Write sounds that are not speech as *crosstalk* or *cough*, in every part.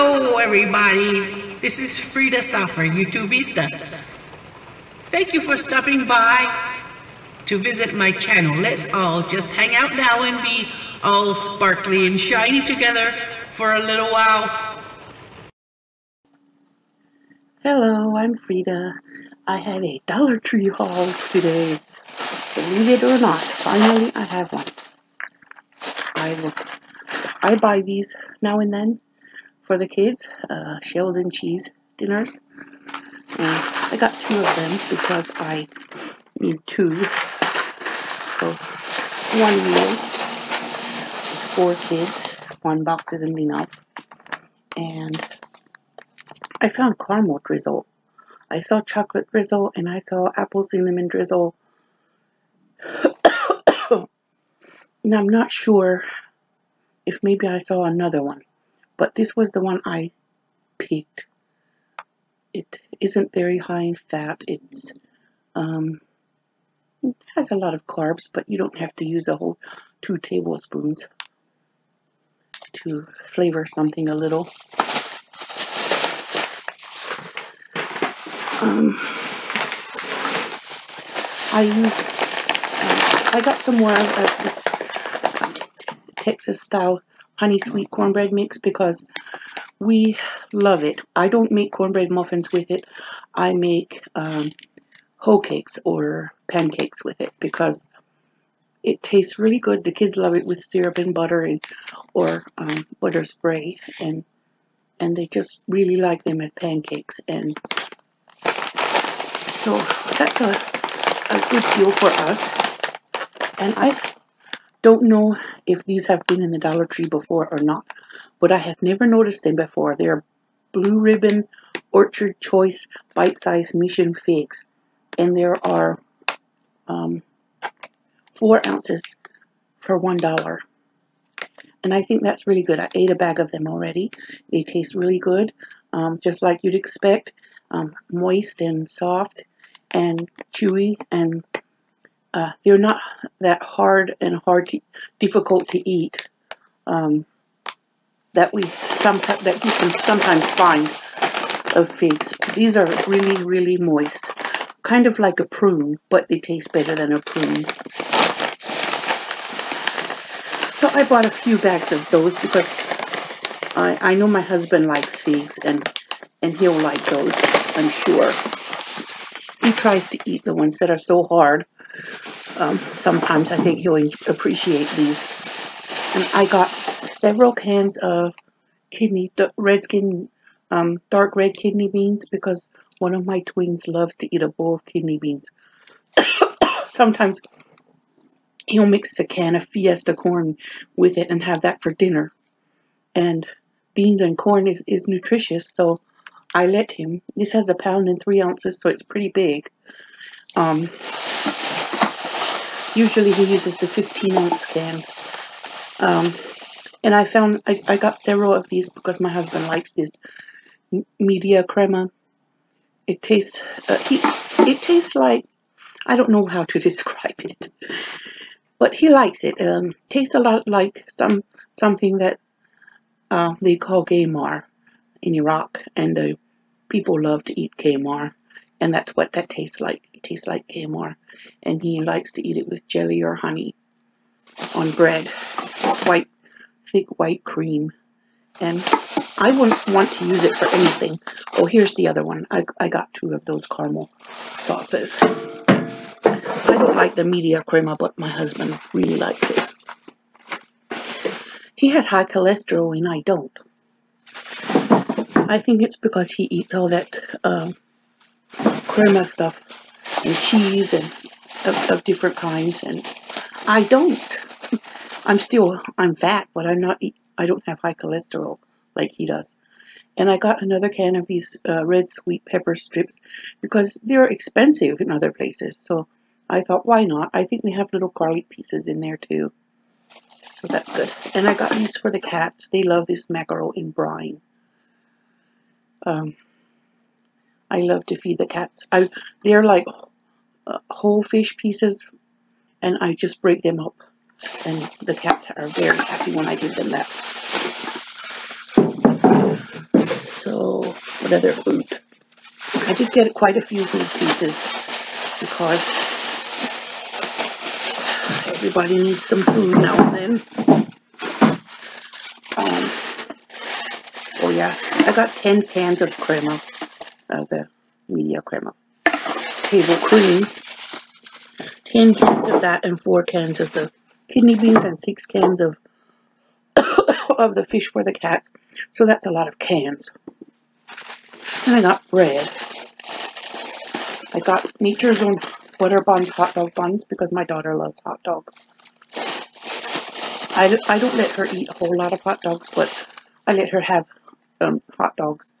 Hello, everybody. This is Freda Stauffer, YouTubeista. Thank you for stopping by to visit my channel. Let's all just hang out now and be all sparkly and shiny together for a little while. Hello, I'm Freda. I have a Dollar Tree haul today. Believe it or not, finally I have one. I will, I buy these now and then for the kids, uh, shells and cheese dinners. And I got two of them because I need two. So one meal four kids. One box isn't enough. And I found caramel drizzle. I saw chocolate drizzle and I saw apple cinnamon drizzle *coughs* and I'm not sure if maybe I saw another one, but this was the one I picked. It isn't very high in fat. It's um, it has a lot of carbs, but you don't have to use a whole two tablespoons to flavor something a little. Um, I use, uh, I got some more of this Texas style honey sweet cornbread mix because we love it. I don't make cornbread muffins with it. I make um, hoe cakes or pancakes with it because it tastes really good. The kids love it with syrup and butter and or um, butter spray and and they just really like them as pancakes and so that's a, a good deal for us and I don't know if these have been in the Dollar Tree before or not, but I have never noticed them before. They're Blue Ribbon Orchard Choice Bite-Sized Mission Figs. And there are um, four ounces for one dollar. And I think that's really good. I ate a bag of them already. They taste really good, um, just like you'd expect. Um, moist and soft and chewy and uh, they're not that hard and hard to, difficult to eat um, that we sometimes that you can sometimes find of figs. These are really really moist, kind of like a prune, but they taste better than a prune. So I bought a few bags of those because I I know my husband likes figs and and he'll like those, I'm sure. He tries to eat the ones that are so hard um, sometimes I think you'll appreciate these. And I got several cans of kidney, red skin, um, dark red kidney beans because one of my twins loves to eat a bowl of kidney beans. *coughs* sometimes he'll mix a can of Fiesta corn with it and have that for dinner. And beans and corn is, is nutritious, so I let him. This has a pound and three ounces, so it's pretty big. Um, Usually he uses the 15 ounce cans. Um, and I found, I, I got several of these because my husband likes this media crema. It tastes, uh, it tastes like, I don't know how to *laughs* describe it. But he likes it. Um, tastes a lot like some something that uh, they call gaymar in Iraq. And the people love to eat gaymar. And that's what that tastes like. It tastes like gaymar. And he likes to eat it with jelly or honey on bread. White, thick white cream. And I wouldn't want to use it for anything. Oh, here's the other one. I, I got two of those caramel sauces. I don't like the media crema, but my husband really likes it. He has high cholesterol and I don't. I think it's because he eats all that um, crema stuff and cheese and of, of different kinds and I don't. *laughs* I'm still I'm fat, but I'm not I don't have high cholesterol like he does. And I got another can of these uh, red sweet pepper strips because they're expensive in other places. So I thought, why not? I think they have little garlic pieces in there too. So that's good. And I got these for the cats. They love this mackerel in brine. Um, I love to feed the cats. I they're like uh, whole fish pieces, and I just break them up, and the cats are very happy when I give them that. So, what other food? I did get quite a few food pieces because everybody needs some food now and then. Um, oh yeah, I got 10 cans of crema, of the media crema. Table cream, 10 cans of that and 4 cans of the kidney beans and 6 cans of *coughs* of the fish for the cats. So that's a lot of cans. And I got bread. I got Nature's Own butter buns, hot dog buns, because my daughter loves hot dogs. I, I don't let her eat a whole lot of hot dogs, but I let her have um, hot dogs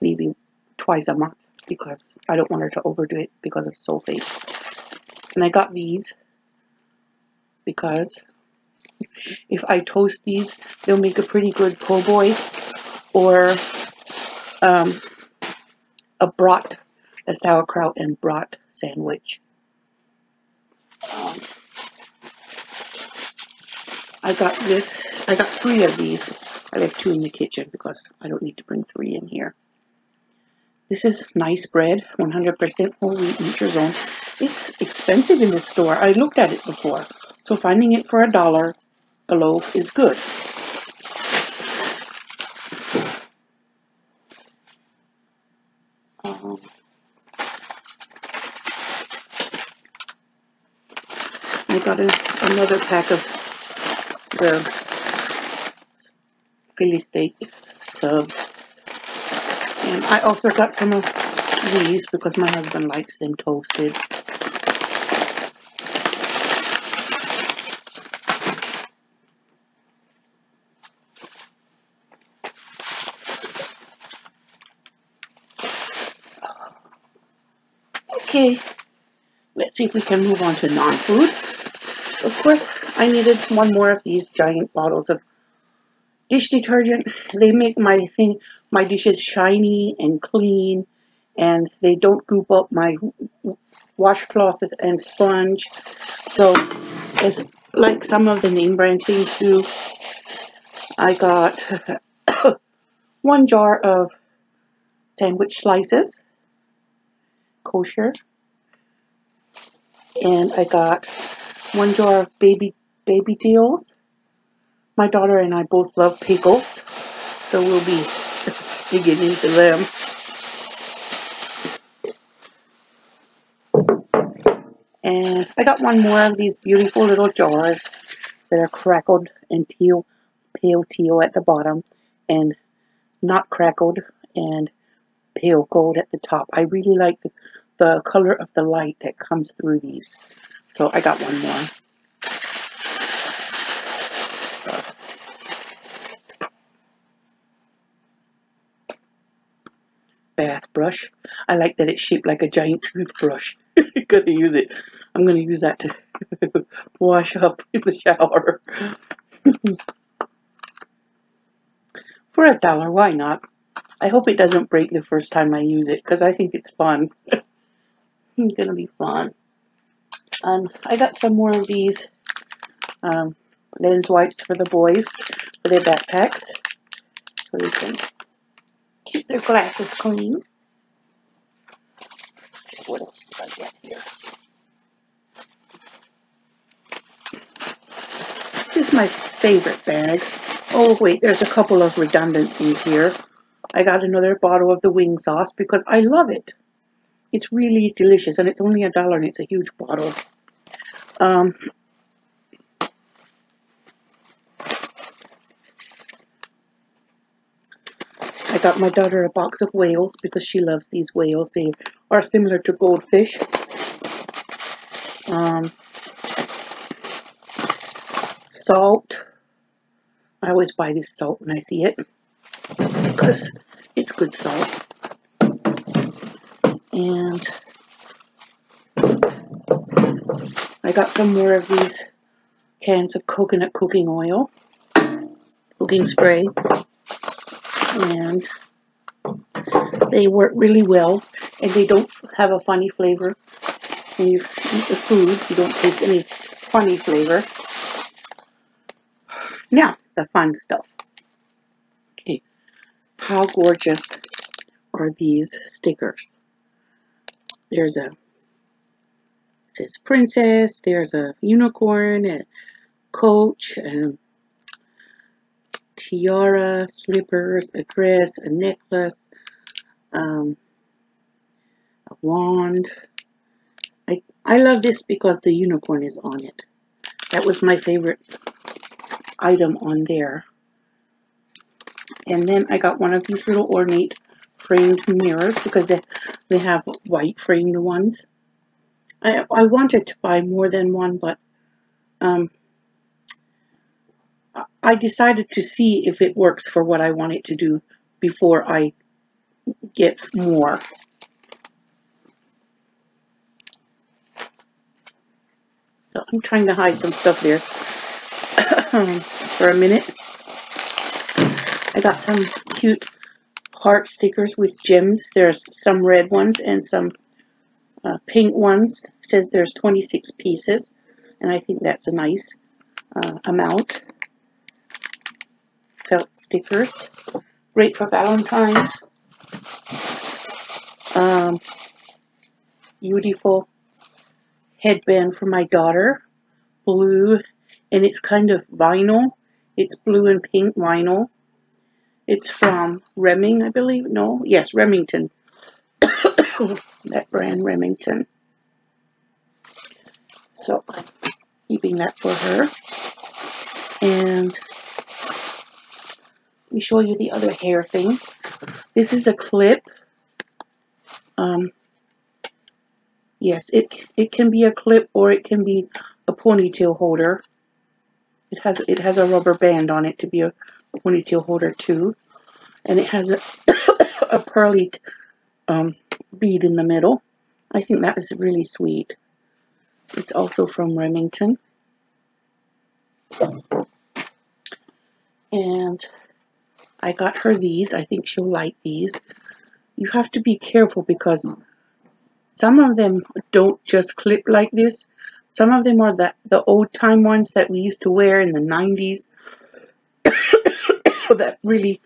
maybe twice a month because I don't want her to overdo it because of sulfate. And I got these because if I toast these, they'll make a pretty good po' boy or um, a brat, a sauerkraut and brat sandwich. Um, I got this, I got three of these. I left two in the kitchen because I don't need to bring three in here. This is nice bread, 100% whole wheat nature's own. It's expensive in the store. I looked at it before. So finding it for a dollar a loaf is good. Um, I got a, another pack of the Philly steak subs. And I also got some of these because my husband likes them toasted. Okay, let's see if we can move on to non-food. Of course, I needed one more of these giant bottles of dish detergent. They make my thing, my dishes shiny and clean, and they don't goop up my washcloth and sponge. So, it's like some of the name brand things do. I got *coughs* one jar of sandwich slices kosher. And I got one jar of baby baby dills. My daughter and I both love pickles, so we'll be digging into them. And I got one more of these beautiful little jars that are crackled and teal, pale teal at the bottom and not crackled and pale gold at the top. I really like the, the color of the light that comes through these. So I got one more. Bath brush. I like that it's shaped like a giant toothbrush. *laughs* Gonna use it. I'm gonna use that to *laughs* wash up in the shower. *laughs* For a dollar, why not? I hope it doesn't break the first time I use it because I think it's fun. it's going to be fun. And I got some more of these um, lens wipes for the boys for their backpacks so they can their glasses clean. What else did I get here? This is my favorite bag. Oh wait, there's a couple of redundant things here. I got another bottle of the wing sauce because I love it. It's really delicious and it's only a dollar and it's a huge bottle. Um, got my daughter a box of whales because she loves these whales. They are similar to goldfish. Um, salt. I always buy this salt when I see it because it's good salt. And I got some more of these cans of coconut cooking oil, cooking spray, and they work really well, and they don't have a funny flavor. When you eat the food, you don't taste any funny flavor. Now, the fun stuff. Okay, how gorgeous are these stickers. There's a it says princess, there's a unicorn, a coach, a tiara, slippers, a dress, a necklace, um, a wand. I, I love this because the unicorn is on it. That was my favorite item on there. And then I got one of these little ornate framed mirrors because they, they have white framed ones. I, I wanted to buy more than one, but um, I decided to see if it works for what I want it to do before I get more. So I'm trying to hide some stuff there *coughs* for a minute. I got some cute heart stickers with gems. There's some red ones and some uh, pink ones. It says there's 26 pieces, and I think that's a nice uh, amount. Felt stickers, great for Valentine's. Um, beautiful headband for my daughter, blue, and it's kind of vinyl. It's blue and pink vinyl. It's from Remming, I believe. No, yes, Remington. *coughs* that brand Remington. So I'm keeping that for her. And me show you the other hair things. This is a clip. Um, yes, it it can be a clip or it can be a ponytail holder. It has it has a rubber band on it to be a ponytail holder too, and it has a *coughs* a pearly um, bead in the middle. I think that is really sweet. It's also from Remington. And I got her these. I think she'll like these. You have to be careful because some of them don't just clip like this. Some of them are the, the old time ones that we used to wear in the 90s *coughs* that really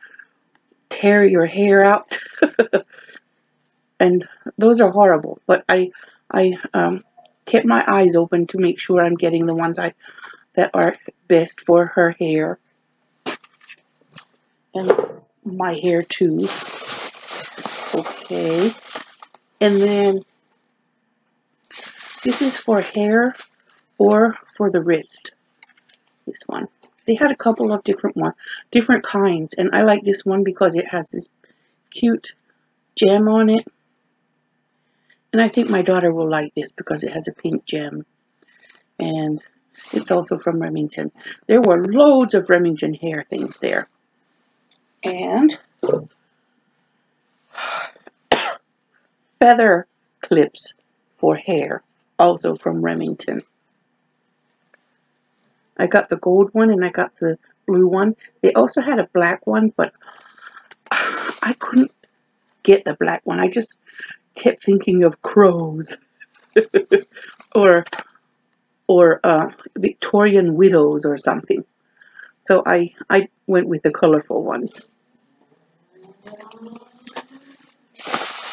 tear your hair out. *laughs* and those are horrible. But I, I um, kept my eyes open to make sure I'm getting the ones I that are best for her hair and my hair too. Okay, and then this is for hair or for the wrist. This one. They had a couple of different one, different kinds, and I like this one because it has this cute gem on it and I think my daughter will like this because it has a pink gem. And it's also from Remington. There were loads of Remington hair things there. And feather clips for hair, also from Remington. I got the gold one and I got the blue one. They also had a black one, but I couldn't get the black one. I just kept thinking of crows *laughs* or or uh, Victorian widows or something. So I, I went with the colorful ones.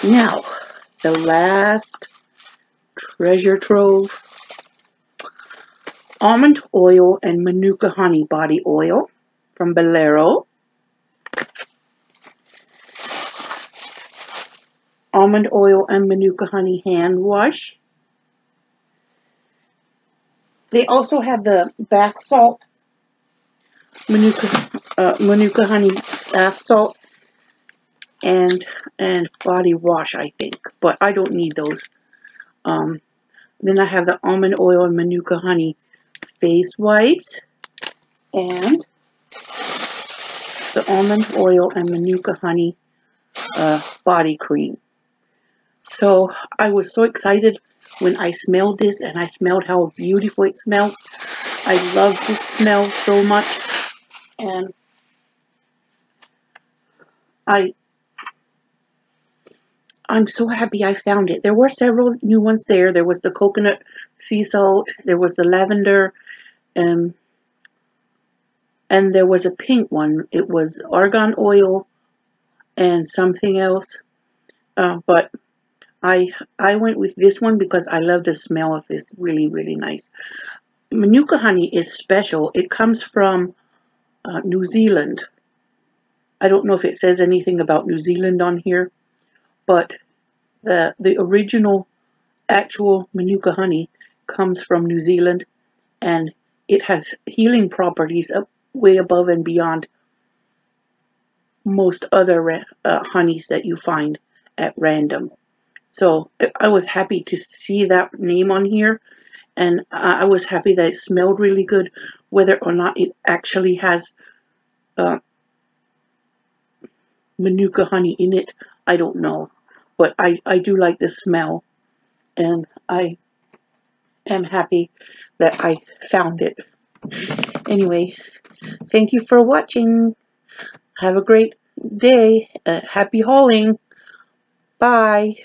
Now, the last treasure trove. Almond oil and Manuka honey body oil from Bolero. almond oil and manuka honey hand wash. They also have the bath salt, manuka, uh, manuka honey bath salt, and and body wash, I think. But I don't need those. Um, then I have the almond oil and manuka honey face wipes, and the almond oil and manuka honey uh, body cream. So I was so excited when I smelled this and I smelled how beautiful it smells. I love this smell so much. And I I'm so happy I found it. There were several new ones there. There was the coconut sea salt, there was the lavender, um, and there was a pink one. It was argan oil and something else. Uh, but I I went with this one because I love the smell of this. Really, really nice. Manuka honey is special. It comes from uh, New Zealand. I don't know if it says anything about New Zealand on here, but the the original actual Manuka honey comes from New Zealand and it has healing properties up way above and beyond most other uh, honeys that you find at random. So I was happy to see that name on here and I was happy that it smelled really good. Whether or not it actually has uh, Manuka honey in it, I don't know. But I, I do like the smell and I am happy that I found it. Anyway, thank you for watching. Have a great day. Uh, happy hauling. Bye.